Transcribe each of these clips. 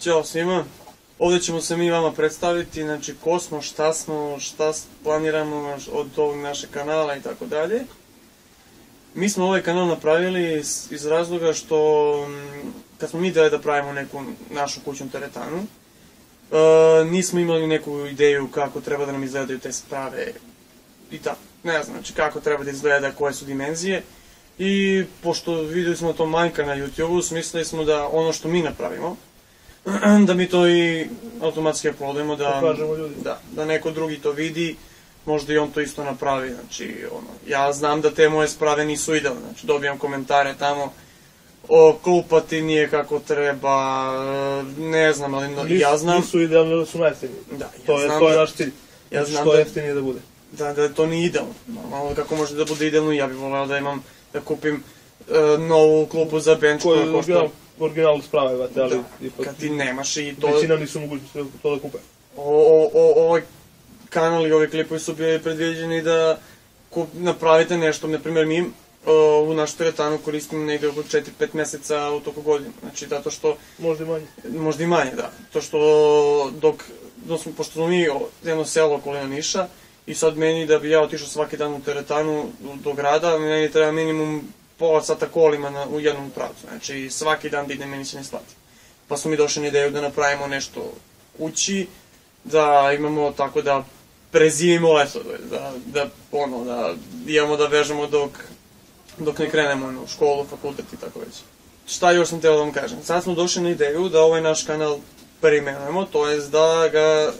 Ćao svima. Ovde ćemo se mi vama predstaviti, znači ko smo, šta smo, šta planiramo od ovog našeg kanala i tako dalje. Mi smo ovaj kanal napravili iz, iz razloga što mm, kad smo mi dali da pravimo neku našu kućnu teretanu, e, nismo imali neku ideju kako treba da nam izgledaju te sprave i tako. Ne znam, znači kako treba da izgleda, koje su dimenzije. I pošto videli smo da to manjka na YouTube-u, smislili smo da ono što mi napravimo, da mi to i automatski uploadujemo, da, da, da neko drugi to vidi, možda i on to isto napravi, znači, ono, ja znam da te moje sprave nisu idealne, znači, dobijam komentare tamo, o, klupa ti nije kako treba, ne znam, ali no, ja znam, Nisu idealni da su najjeftiniji. da, ja To je, znam to je da, naš cilj. ja Znači, znam što da, jeftinije da bude. da, da to nije idealno, normalno kako može da bude idealno, ja bih voleo da imam, da kupim e, novu klupu za bench Ko je koja košta, original, original sprave, vate, ali Da, ipak kad ti nemaš i to, većina nisu mogućnosti da to da kupe. o, o, o, ovaj kanal i ovi klipovi su bili predviđeni da kup, napravite nešto, na primjer mi o, u našu teretanu koristimo negde oko 4-5 meseca u toku godine, znači zato što, Možda i manje. možda i manje, da, to što dok, dok smo, pošto smo mi jedno selo okolina Niša, i sad meni da bi ja otišao svaki dan u teretanu do, do grada, meni treba minimum pola sata kolima na, u jednom pravcu, znači svaki dan da idem meni se ne splati. Pa smo mi došli na ideju da napravimo nešto kući, da imamo tako da prezimimo leto, da, da, ono, da imamo da vežemo dok, dok ne krenemo u školu, fakultet i tako već. Šta još sam teo da vam kažem? Sad smo došli na ideju da ovaj naš kanal preimenujemo, to jest da ga e,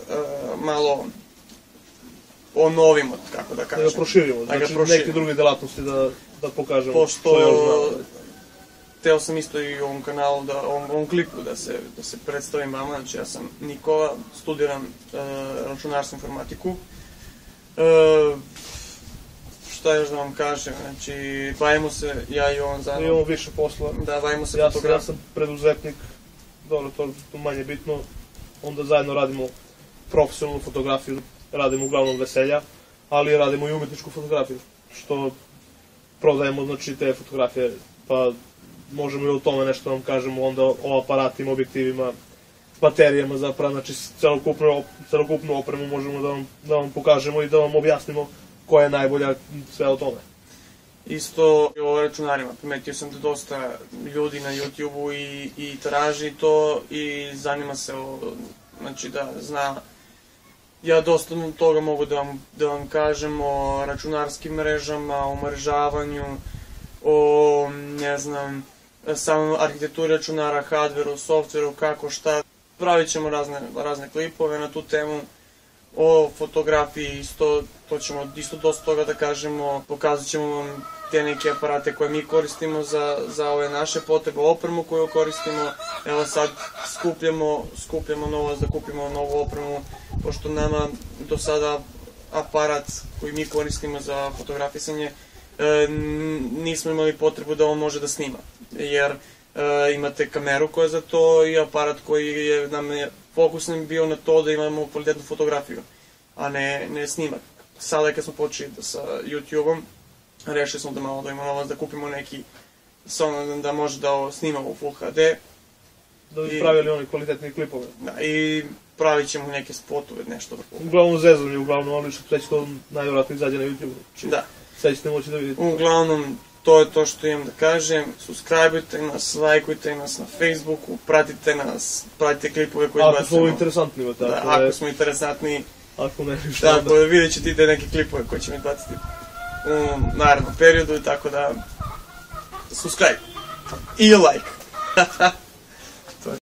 malo onovimo, kako da Da kažem. ga proširimo, Da ga znači proširimo. neke druge delatnosti da, da pokažemo. Pošto. Teo sam isto i u ovom kanalu, da, ovom, ovom klipu da se, da se predstavim vama, znači ja sam Nikola, studiram e, računarstvo informatiku. E, šta još da vam kažem, znači bavimo se, ja i on zajedno, imamo više posla. da bavimo se Ja sam, ja sam preduzetnik, dobro, to to manje bitno. Onda zajedno radimo profesionalnu fotografiju, radimo uglavnom veselja, ali radimo i umetničku fotografiju, što prodajemo, znači, te fotografije, pa možemo i o tome nešto da vam kažemo, onda o aparatima, objektivima, baterijama zapravo, znači celokupnu, celokupnu opremu možemo da vam, da vam pokažemo i da vam objasnimo koja je najbolja, sve o tome. Isto i o računarima, primetio sam da dosta ljudi na YouTube-u i, i traži to i zanima se o, znači da zna Ja dosta toga mogu da vam, da vam kažem o računarskim mrežama, o mrežavanju, o, ne znam, samom arhitekturi računara, hardveru, softveru, kako šta. Pravit ćemo razne, razne klipove na tu temu. O fotografiji isto, to ćemo isto dosta toga da kažemo. Pokazat ćemo vam te neke aparate koje mi koristimo za, za ove naše potrebe, opremu koju koristimo. Evo sad skupljamo, skupljamo novac da kupimo novu opremu, pošto nama do sada aparat koji mi koristimo za fotografisanje e, nismo imali potrebu da on može da snima. Jer e, imate kameru koja je za to i aparat koji je nam je fokusan bio na to da imamo kvalitetnu fotografiju, a ne, ne snimak. Sada kad smo počeli da sa YouTube-om, rešili smo da malo da imamo novac da kupimo neki son da može da ovo snima u Full HD Da bi I- pravili one kvalitetne klipove. da, i pravit ćemo neke spotove, nešto Uglavnom zezanje, uglavnom, ali što već to najvjerojatnije izađe na YouTube. Znači, Da. Sve ćete moći da vidite. Uglavnom, to je to što imam da kažem. Subscribeujte nas, lajkujte nas na Facebooku, pratite nas, pratite klipove koje Ako smo interesantni, tako Da, da, ako smo interesantni, ako ne ništa. tako da vidjet ćete i te neke klipove koje ćemo izbaciti u narednom periodu, tako da subscribe i like.